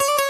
you